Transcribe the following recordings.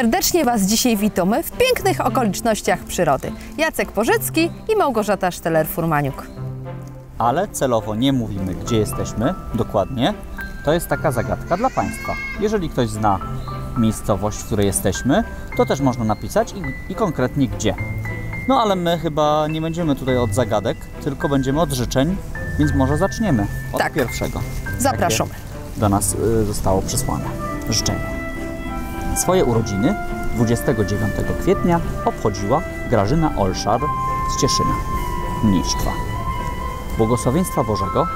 Serdecznie Was dzisiaj witamy w pięknych okolicznościach przyrody. Jacek Porzecki i Małgorzata Szteler-Furmaniuk. ale celowo nie mówimy, gdzie jesteśmy dokładnie. To jest taka zagadka dla Państwa. Jeżeli ktoś zna miejscowość, w której jesteśmy, to też można napisać i, i konkretnie gdzie. No ale my chyba nie będziemy tutaj od zagadek, tylko będziemy od życzeń, więc może zaczniemy od Tak. pierwszego. Zapraszamy. Jakie Do nas y, zostało przysłane życzenie. Swoje urodziny 29 kwietnia obchodziła Grażyna Olszar z Cieszyna, Mniszczwa. Błogosławieństwa Bożego,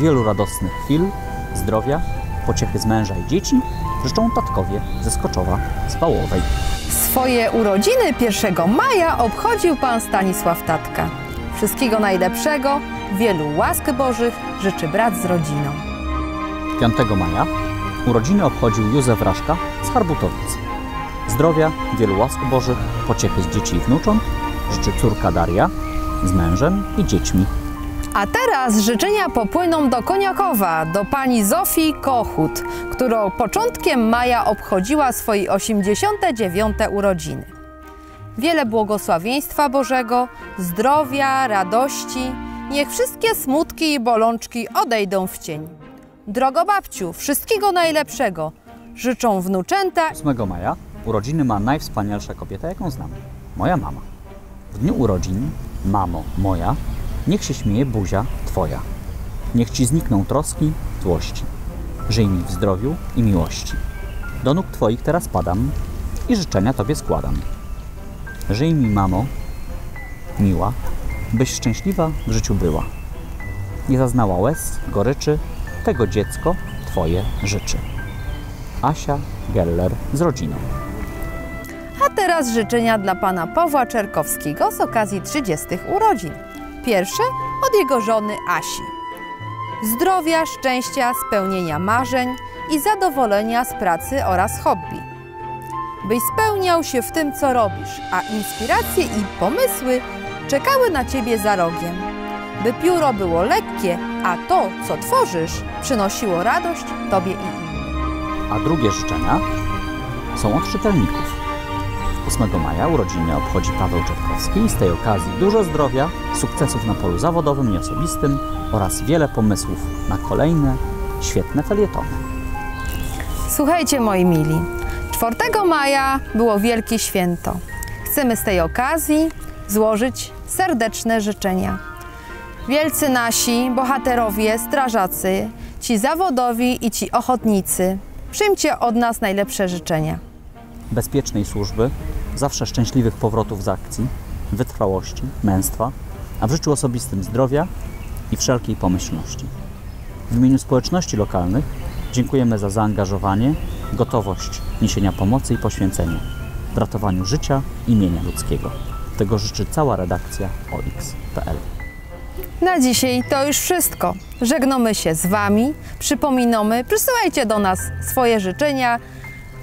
wielu radosnych chwil, zdrowia, pociechy z męża i dzieci życzą tatkowie ze Skoczowa z Pałowej. Swoje urodziny 1 maja obchodził pan Stanisław Tatka. Wszystkiego najlepszego, wielu łask Bożych życzy brat z rodziną. 5 maja urodziny obchodził Józef Raszka z Harbutowic. Zdrowia, wielu łask Bożych, pociechy z dzieci i wnucząt życzy córka Daria z mężem i dziećmi. A teraz życzenia popłyną do Koniakowa, do pani Zofii Kochut, którą początkiem maja obchodziła swoje 89. urodziny. Wiele błogosławieństwa Bożego, zdrowia, radości, niech wszystkie smutki i bolączki odejdą w cień. Drogo babciu, wszystkiego najlepszego. Życzą wnuczęta 8 maja urodziny ma najwspanialsza kobieta, jaką znam. Moja mama. W dniu urodzin, mamo moja, niech się śmieje buzia twoja. Niech ci znikną troski, złości. Żyj mi w zdrowiu i miłości. Do nóg twoich teraz padam i życzenia tobie składam. Żyj mi, mamo, miła, byś szczęśliwa w życiu była. Nie zaznała łez, goryczy, tego dziecko twoje życzy. Asia Geller z rodziną. A teraz życzenia dla pana Pawła Czerkowskiego z okazji 30 urodzin. Pierwsze od jego żony Asi. Zdrowia, szczęścia, spełnienia marzeń i zadowolenia z pracy oraz hobby. Byś spełniał się w tym, co robisz, a inspiracje i pomysły czekały na ciebie za rogiem. By pióro było lekkie, a to, co tworzysz, przynosiło radość tobie i innym. A drugie życzenia są od czytelników. 8 maja urodziny obchodzi Paweł Czerkowski i z tej okazji dużo zdrowia, sukcesów na polu zawodowym i osobistym oraz wiele pomysłów na kolejne świetne felietony. Słuchajcie, moi mili, 4 maja było wielkie święto. Chcemy z tej okazji złożyć serdeczne życzenia. Wielcy nasi bohaterowie, strażacy, ci zawodowi i ci ochotnicy, przyjmcie od nas najlepsze życzenia. Bezpiecznej służby, zawsze szczęśliwych powrotów z akcji, wytrwałości, męstwa, a w życiu osobistym zdrowia i wszelkiej pomyślności. W imieniu społeczności lokalnych dziękujemy za zaangażowanie, gotowość niesienia pomocy i poświęcenie w ratowaniu życia i mienia ludzkiego. Tego życzy cała redakcja OX.pl. Na dzisiaj to już wszystko. Żegnamy się z Wami, przypominamy, przysyłajcie do nas swoje życzenia,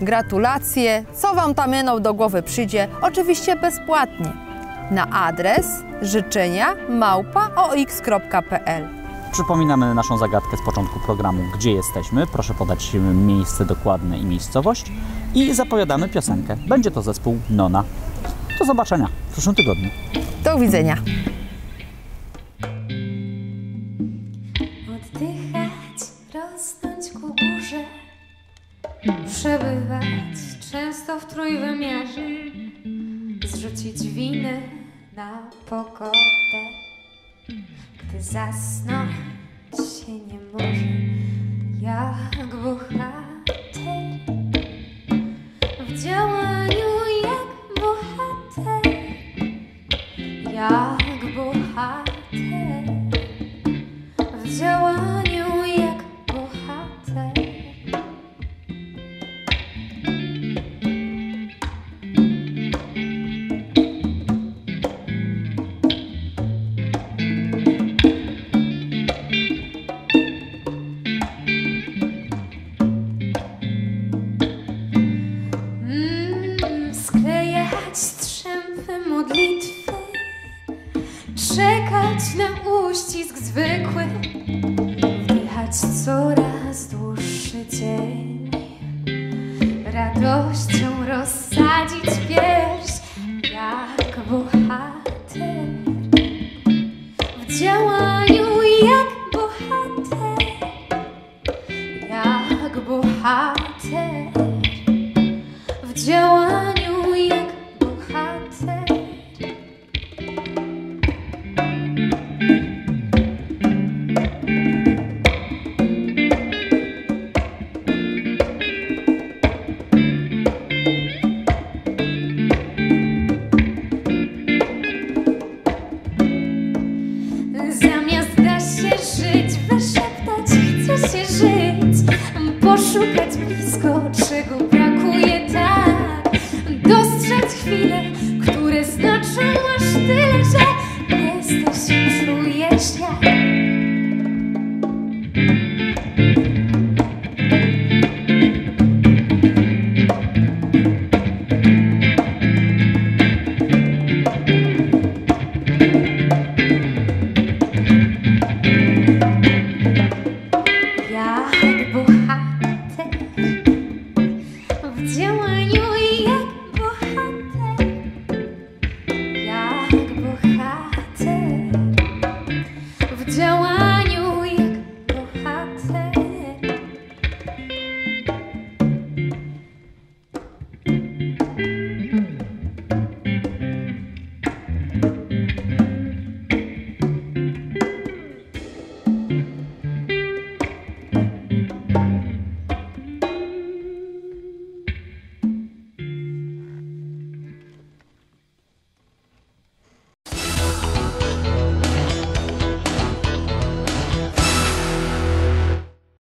gratulacje, co Wam tam jedną do głowy przyjdzie, oczywiście bezpłatnie. Na adres życzenia małpa ox.pl. Przypominamy naszą zagadkę z początku programu, gdzie jesteśmy. Proszę podać miejsce dokładne i miejscowość. I zapowiadamy piosenkę. Będzie to zespół Nona. Do zobaczenia w przyszłym tygodniu. Do widzenia. Przebywać często w trójwymiarze, zrzucić winy na pogodę, gdy zasnąć się nie może, jak bohater. W działaniu radością rozsadzić pierś jak bohater. W działaniu jak bohater jak bohater. нельзя мне здесь жить.